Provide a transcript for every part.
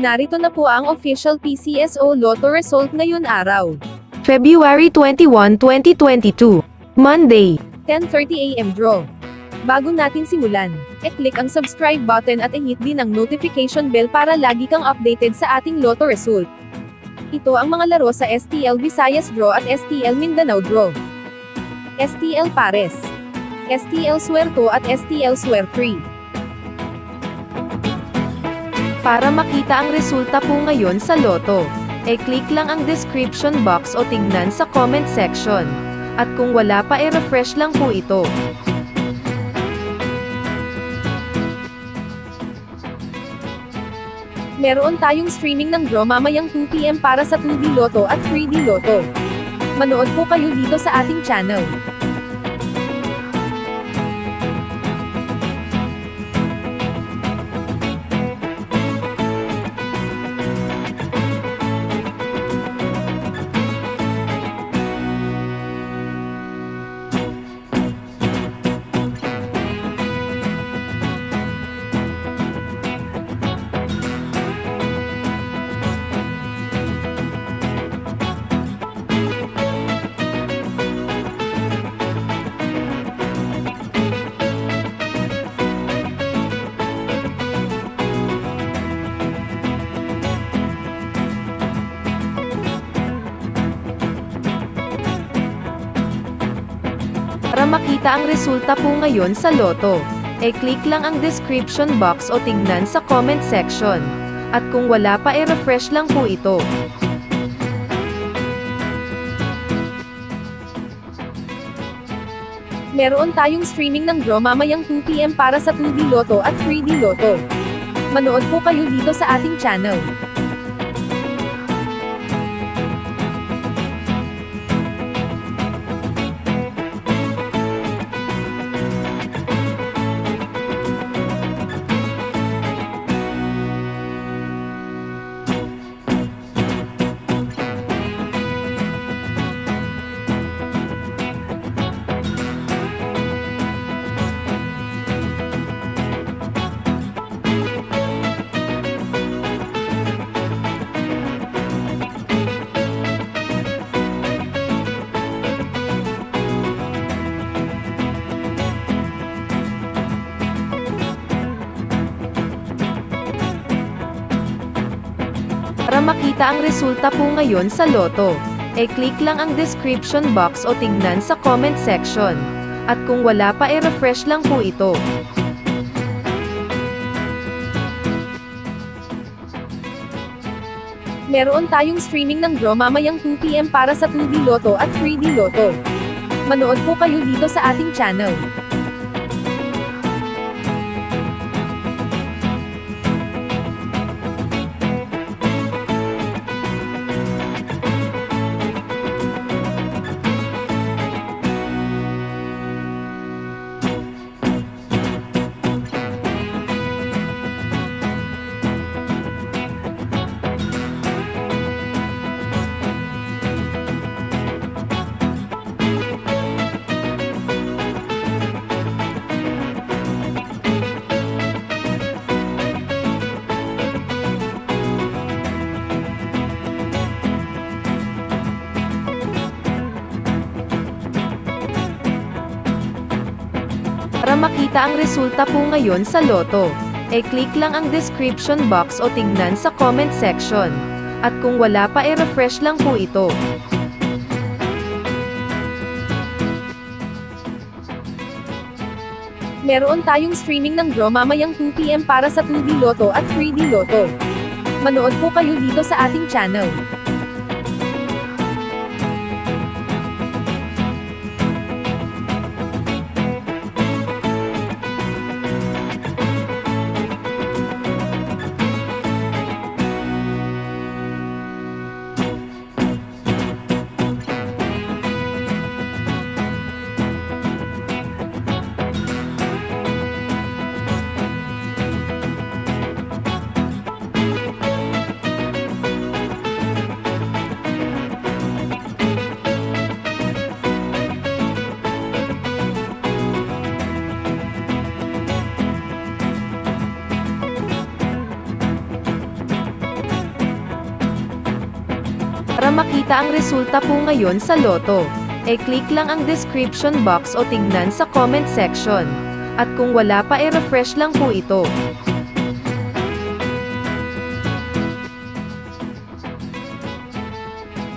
Narito na po ang official PCSO Lotto result ngayon araw. February 21, 2022. Monday. 10.30 am draw. Bago natin simulan, e-click ang subscribe button at i-hit din ang notification bell para lagi kang updated sa ating Lotto result. Ito ang mga laro sa STL Visayas Draw at STL Mindanao Draw. STL Pares. STL Suerto at STL Suer 3. Para makita ang resulta po ngayon sa Lotto, e-click lang ang description box o tignan sa comment section. At kung wala pa e-refresh lang po ito. Meron tayong streaming ng draw mamayang 2pm para sa 2D Lotto at 3D Lotto. Manood po kayo dito sa ating channel. Makita ang resulta po ngayon sa Lotto, e-click lang ang description box o tignan sa comment section. At kung wala pa e-refresh lang po ito. Meron tayong streaming ng draw mamayang 2pm para sa 2D Lotto at 3D Lotto. Manood po kayo dito sa ating channel. Makita ang resulta po ngayon sa Lotto, e-click lang ang description box o tignan sa comment section. At kung wala pa e-refresh lang po ito. Meron tayong streaming ng draw mamayang 2pm para sa 2D Lotto at 3D Lotto. Manood po kayo dito sa ating channel. Makita ang resulta po ngayon sa Lotto, e-click lang ang description box o tignan sa comment section. At kung wala pa e-refresh lang po ito. Meron tayong streaming ng draw mamayang 2pm para sa 2D Lotto at 3D Lotto. Manood po kayo dito sa ating channel. Makita ang resulta po ngayon sa loto, e-click lang ang description box o tignan sa comment section. At kung wala pa e-refresh lang po ito.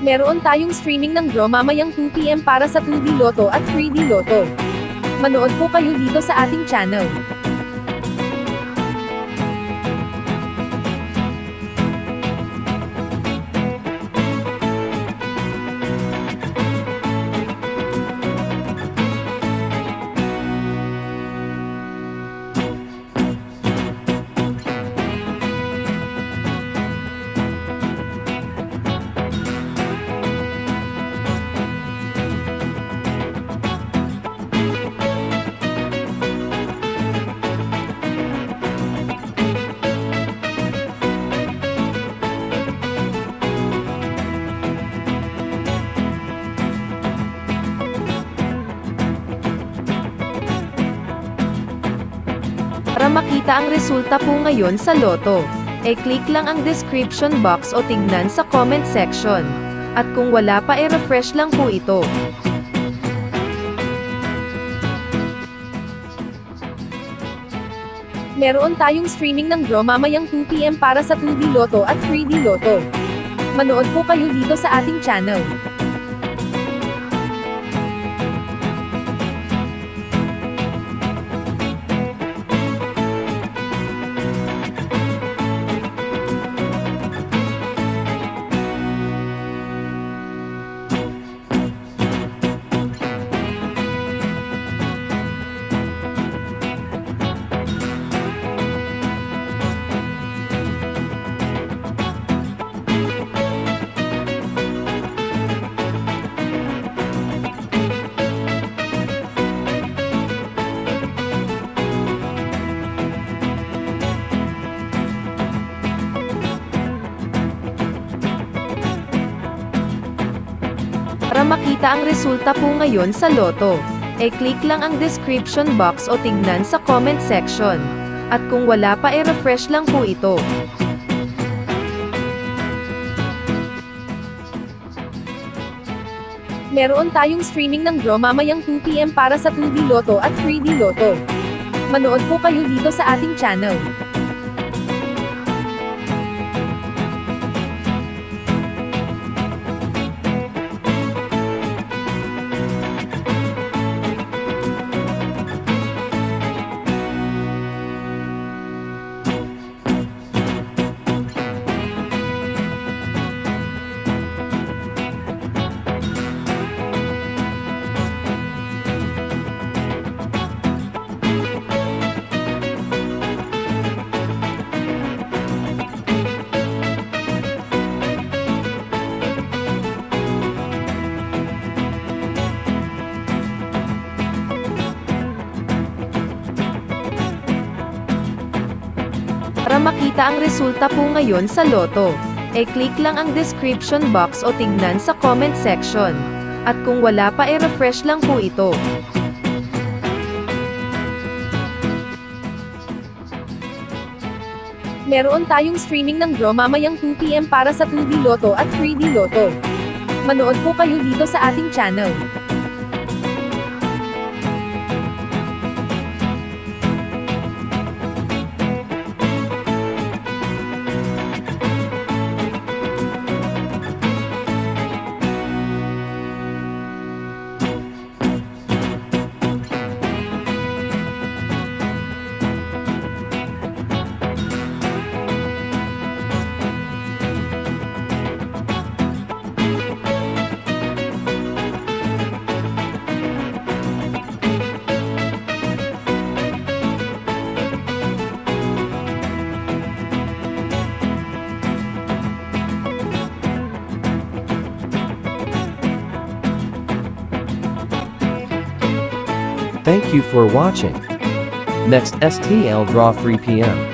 Meron tayong streaming ng draw mamayang 2pm para sa 2D Lotto at 3D Lotto. Manood po kayo dito sa ating channel. Makita ang resulta po ngayon sa loto, e-click lang ang description box o tignan sa comment section. At kung wala pa e-refresh lang po ito. Meron tayong streaming ng draw mamayang 2pm para sa 2D Lotto at 3D Lotto. Manood po kayo dito sa ating channel. Makita ang resulta po ngayon sa loto, e-click lang ang description box o tignan sa comment section. At kung wala pa e-refresh lang po ito. Meron tayong streaming ng draw mamayang 2pm para sa 2D Lotto at 3D Lotto. Manood po kayo dito sa ating channel. Makita ang resulta po ngayon sa loto, e-click lang ang description box o tignan sa comment section. At kung wala pa e-refresh lang po ito. Meron tayong streaming ng draw mamayang 2pm para sa 2D Lotto at 3D Lotto. Manood po kayo dito sa ating channel. Thank you for watching. Next STL Draw 3 p.m.